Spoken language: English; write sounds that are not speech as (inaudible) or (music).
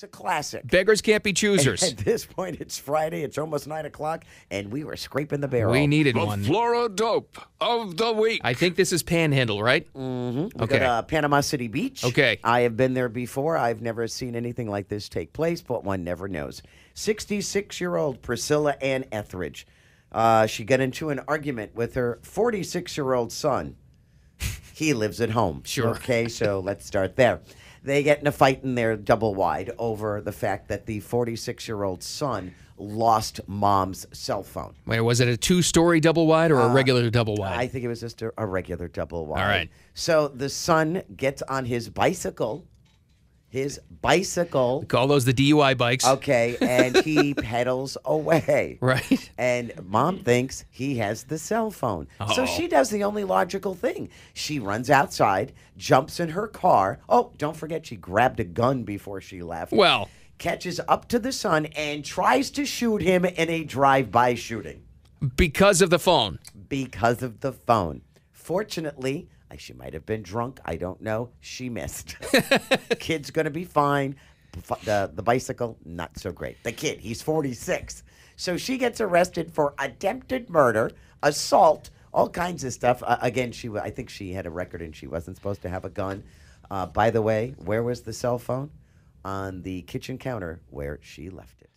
It's a classic. Beggars can't be choosers. At this point, it's Friday. It's almost nine o'clock, and we were scraping the barrel. We needed The one. Flora Dope of the Week. I think this is Panhandle, right? We Okay. got uh, Panama City Beach. Okay. I have been there before. I've never seen anything like this take place, but one never knows. 66 year old Priscilla Ann Etheridge. Uh, she got into an argument with her 46 year old son. He lives at home. Sure. Okay, so let's start there. They get in a fight in their double wide over the fact that the 46 year old son lost mom's cell phone. Wait, was it a two-story double wide or a regular double wide? Uh, I think it was just a, a regular double wide. All right. So the son gets on his bicycle, his bicycle, Call those the DUI bikes, okay, and he (laughs) pedals away. right? And mom thinks he has the cell phone. So Oh. she does the only logical thing. She runs outside, jumps in her car. Oh, don't forget she grabbed a gun before she left. Well, catches up to the son and tries to shoot him in a drive-by shooting. because of the phone. because of the phone. Fortunately, she might have been drunk. I don't know. She missed. (laughs) (laughs) Kid's going to be fine. The, the bicycle, not so great. The kid, he's 46. So she gets arrested for attempted murder, assault, all kinds of stuff. Uh, again, she I think she had a record and she wasn't supposed to have a gun. Uh, by the way, where was the cell phone? On the kitchen counter where she left it.